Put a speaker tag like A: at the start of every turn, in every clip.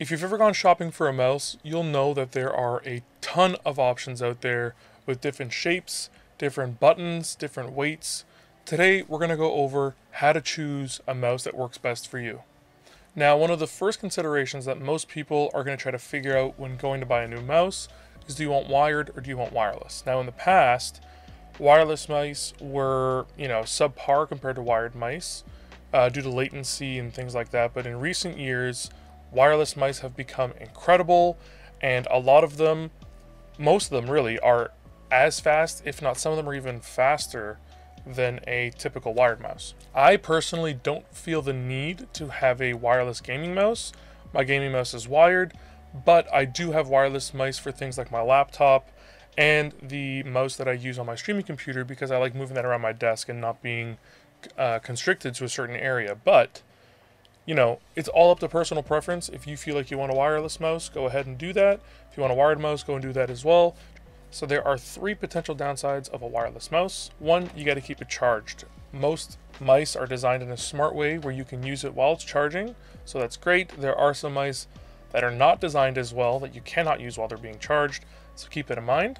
A: If you've ever gone shopping for a mouse, you'll know that there are a ton of options out there with different shapes, different buttons, different weights. Today, we're going to go over how to choose a mouse that works best for you. Now, one of the first considerations that most people are going to try to figure out when going to buy a new mouse is do you want wired or do you want wireless? Now, in the past, wireless mice were, you know, subpar compared to wired mice uh, due to latency and things like that. But in recent years, wireless mice have become incredible, and a lot of them, most of them really, are as fast, if not some of them are even faster than a typical wired mouse. I personally don't feel the need to have a wireless gaming mouse. My gaming mouse is wired, but I do have wireless mice for things like my laptop and the mouse that I use on my streaming computer because I like moving that around my desk and not being uh, constricted to a certain area. But you know, it's all up to personal preference. If you feel like you want a wireless mouse, go ahead and do that. If you want a wired mouse, go and do that as well. So there are three potential downsides of a wireless mouse. One, you got to keep it charged. Most mice are designed in a smart way where you can use it while it's charging, so that's great. There are some mice that are not designed as well that you cannot use while they're being charged, so keep that in mind.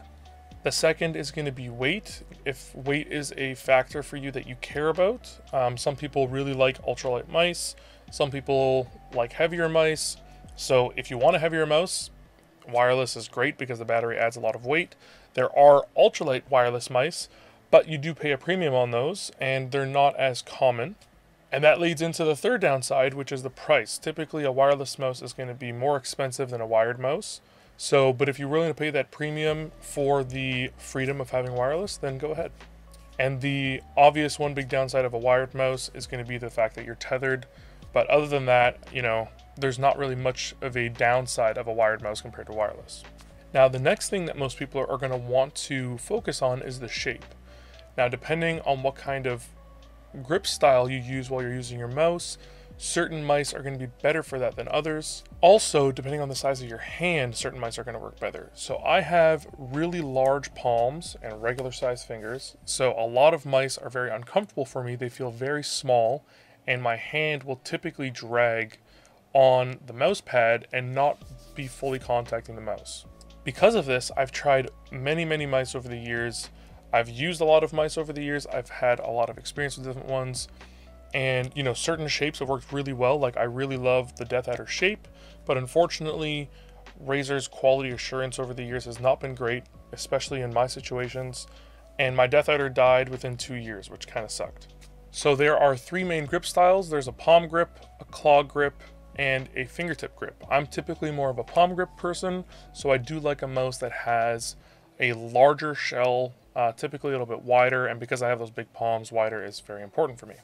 A: The second is going to be weight. If weight is a factor for you that you care about, um, some people really like ultralight mice. Some people like heavier mice. So if you want a heavier mouse, wireless is great because the battery adds a lot of weight. There are ultralight wireless mice, but you do pay a premium on those and they're not as common. And that leads into the third downside, which is the price. Typically, a wireless mouse is going to be more expensive than a wired mouse. So, but if you're willing to pay that premium for the freedom of having wireless, then go ahead. And the obvious one big downside of a wired mouse is going to be the fact that you're tethered but other than that, you know, there's not really much of a downside of a wired mouse compared to wireless. Now, the next thing that most people are going to want to focus on is the shape. Now, depending on what kind of grip style you use while you're using your mouse, certain mice are going to be better for that than others. Also, depending on the size of your hand, certain mice are going to work better. So I have really large palms and regular sized fingers. So a lot of mice are very uncomfortable for me. They feel very small and my hand will typically drag on the mouse pad and not be fully contacting the mouse. Because of this, I've tried many, many mice over the years. I've used a lot of mice over the years. I've had a lot of experience with different ones. And, you know, certain shapes have worked really well. Like, I really love the Death Adder shape, but unfortunately, Razer's quality assurance over the years has not been great, especially in my situations. And my Death Adder died within two years, which kind of sucked. So there are three main grip styles. There's a palm grip, a claw grip, and a fingertip grip. I'm typically more of a palm grip person, so I do like a mouse that has a larger shell, uh, typically a little bit wider, and because I have those big palms, wider is very important for me.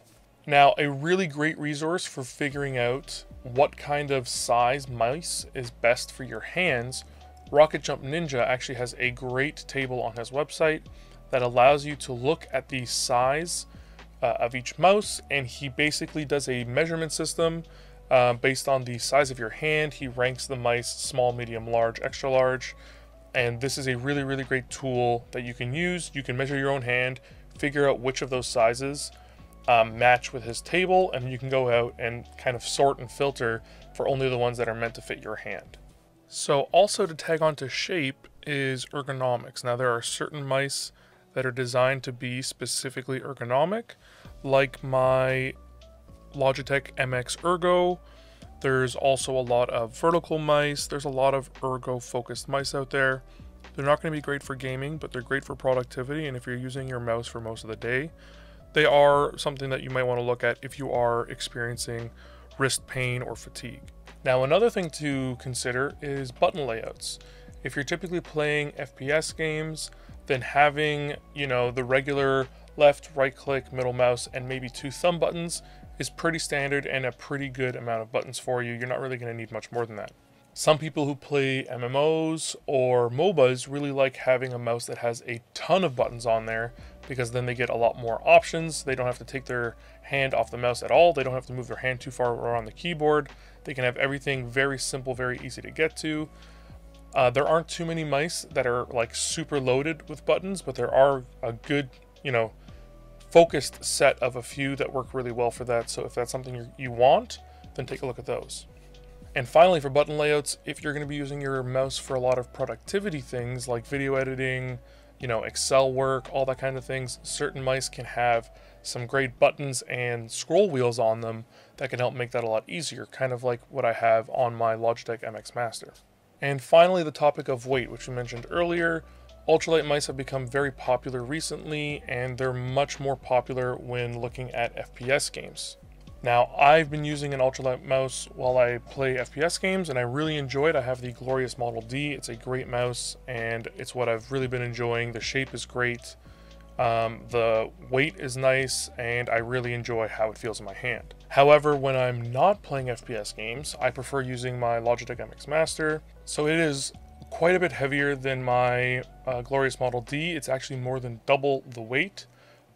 A: Now, a really great resource for figuring out what kind of size mice is best for your hands, Rocket Jump Ninja actually has a great table on his website that allows you to look at the size uh, of each mouse, and he basically does a measurement system uh, based on the size of your hand. He ranks the mice small, medium, large, extra large, and this is a really, really great tool that you can use. You can measure your own hand, figure out which of those sizes um, match with his table, and you can go out and kind of sort and filter for only the ones that are meant to fit your hand. So, also to tag on to shape is ergonomics. Now, there are certain mice that are designed to be specifically ergonomic, like my Logitech MX Ergo. There's also a lot of vertical mice. There's a lot of ergo focused mice out there. They're not going to be great for gaming, but they're great for productivity. And if you're using your mouse for most of the day, they are something that you might want to look at if you are experiencing wrist pain or fatigue. Now, another thing to consider is button layouts. If you're typically playing FPS games, then having, you know, the regular left, right click, middle mouse, and maybe two thumb buttons is pretty standard and a pretty good amount of buttons for you. You're not really going to need much more than that. Some people who play MMOs or MOBAs really like having a mouse that has a ton of buttons on there because then they get a lot more options. They don't have to take their hand off the mouse at all. They don't have to move their hand too far around the keyboard. They can have everything very simple, very easy to get to. Uh, there aren't too many mice that are like super loaded with buttons, but there are a good, you know, focused set of a few that work really well for that. So if that's something you want, then take a look at those. And finally, for button layouts, if you're going to be using your mouse for a lot of productivity things like video editing, you know, Excel work, all that kind of things, certain mice can have some great buttons and scroll wheels on them that can help make that a lot easier, kind of like what I have on my Logitech MX Master. And finally, the topic of weight, which we mentioned earlier. Ultralight mice have become very popular recently, and they're much more popular when looking at FPS games. Now, I've been using an ultralight mouse while I play FPS games, and I really enjoy it. I have the Glorious Model D. It's a great mouse, and it's what I've really been enjoying. The shape is great, um, the weight is nice, and I really enjoy how it feels in my hand. However, when I'm not playing FPS games, I prefer using my Logitech MX Master. So it is quite a bit heavier than my uh, Glorious Model D. It's actually more than double the weight,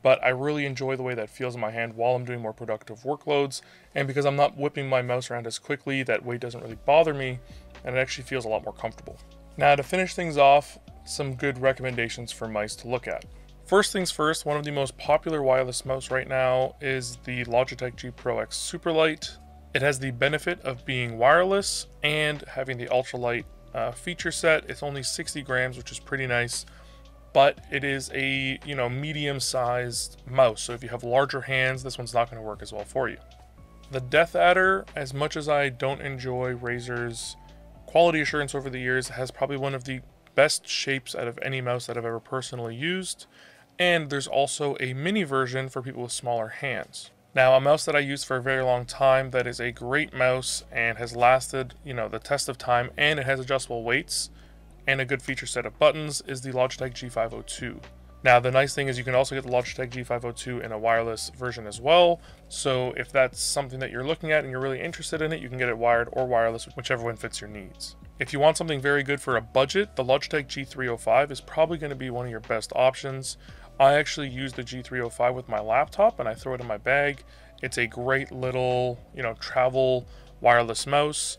A: but I really enjoy the way that feels in my hand while I'm doing more productive workloads. And because I'm not whipping my mouse around as quickly, that weight doesn't really bother me, and it actually feels a lot more comfortable. Now to finish things off, some good recommendations for mice to look at. First things first, one of the most popular wireless mouse right now is the Logitech G Pro X Superlight. It has the benefit of being wireless and having the ultralight uh, feature set. It's only 60 grams, which is pretty nice, but it is a you know medium-sized mouse. So if you have larger hands, this one's not going to work as well for you. The Death Adder, as much as I don't enjoy Razer's quality assurance over the years, has probably one of the best shapes out of any mouse that I've ever personally used. And there's also a mini version for people with smaller hands. Now, a mouse that I used for a very long time that is a great mouse and has lasted, you know, the test of time and it has adjustable weights and a good feature set of buttons is the Logitech G502. Now, the nice thing is you can also get the Logitech G502 in a wireless version as well. So if that's something that you're looking at and you're really interested in it, you can get it wired or wireless, whichever one fits your needs. If you want something very good for a budget, the Logitech G305 is probably going to be one of your best options. I actually use the G305 with my laptop and I throw it in my bag. It's a great little, you know, travel wireless mouse.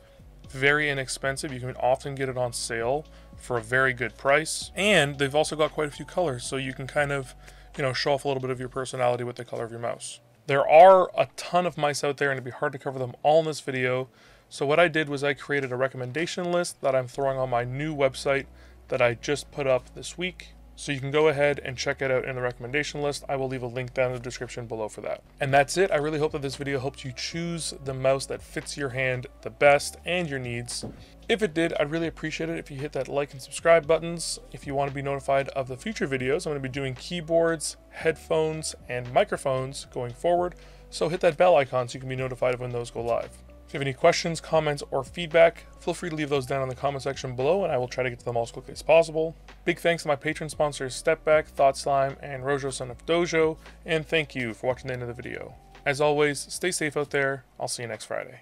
A: Very inexpensive. You can often get it on sale for a very good price. And they've also got quite a few colors, so you can kind of, you know, show off a little bit of your personality with the color of your mouse. There are a ton of mice out there and it'd be hard to cover them all in this video. So what I did was I created a recommendation list that I'm throwing on my new website that I just put up this week. So you can go ahead and check it out in the recommendation list. I will leave a link down in the description below for that. And that's it. I really hope that this video helped you choose the mouse that fits your hand the best and your needs. If it did, I'd really appreciate it if you hit that like and subscribe buttons. If you want to be notified of the future videos, I'm going to be doing keyboards, headphones, and microphones going forward. So hit that bell icon so you can be notified of when those go live. If you have any questions, comments, or feedback, feel free to leave those down in the comment section below and I will try to get to them all as quickly as possible. Big thanks to my Patreon sponsors Step Back, Thought Slime, and Rojo Son of Dojo, and thank you for watching the end of the video. As always, stay safe out there. I'll see you next Friday.